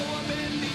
I'm in the